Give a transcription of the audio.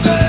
something